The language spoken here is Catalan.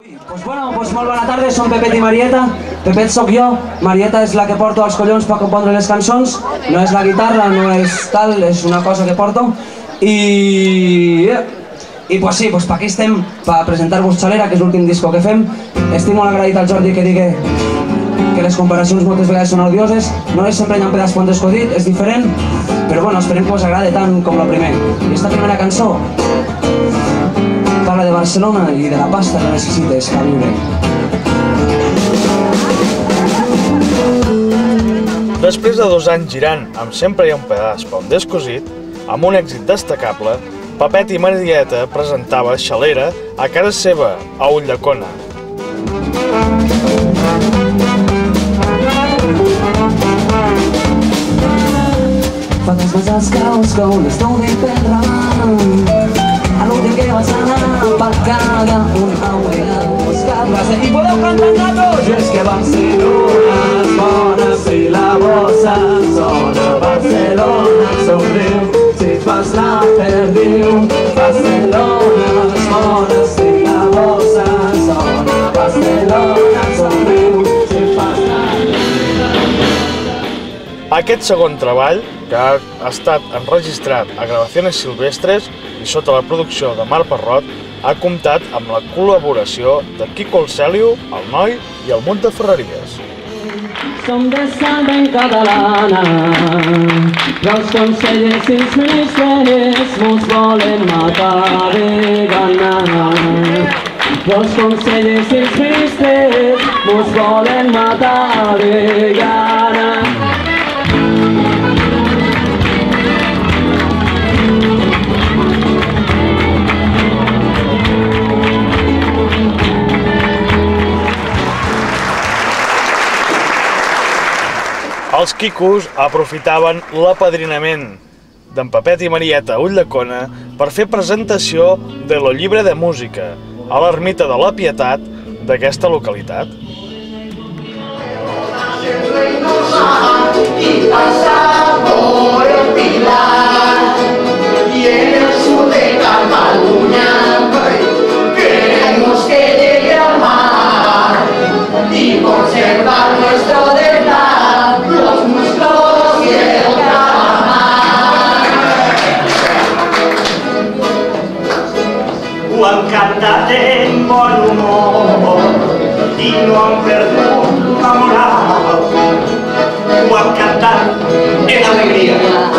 Pues bueno, pues molt bona tarda, som Pepet i Marieta. Pepet sóc jo, Marieta és la que porto els collons per compondre les cançons. No és la guitarra, no és tal, és una cosa que porto. I... I pues sí, pues per aquí estem, per presentar-vos Xalera, que és l'últim disco que fem. Estic molt agraït al Jordi que digui que les comparacions moltes vegades són odioses, no és sempre un pedaç pont escodit, és diferent, però bueno, esperem que us agrade tant com la primer. I esta primera cançó Barcelona i de la pasta que necessites per viure. Després de dos anys girant amb Sempre hi ha un pedaç un descosit, amb un èxit destacable, Papet i Marieta presentava Xalera a casa seva, a Ulldecona. Fantasmes als caus que un estou de pendravant a l'últim que vaig anar per caga un aure a buscar-les i podeu cantar tots i és que Barcelona és bona si la bossa sona Barcelona somriu si fas la perdiu Barcelona és bona si la bossa sona Barcelona somriu si fas la Aquest segon treball, que ha estat enregistrat a Gravaciones Silvestres i sota la producció de Marc Parrot, ha comptat amb la col·laboració de Quico el el Noi i el Munt de Ferreries. Som de sang ben catalana, però els consellers i els ministres mos volen matar de gana. Però els consellers i els ministres mos volen matar de gana. Els quicos aprofitaven l'apadrinament d'en Papet i Marieta Ulldecona per fer presentació de lo llibre de música a l'ermita de la Pietat d'aquesta localitat. Han cantat en bon humor i no han perdut la moral ho han en alegria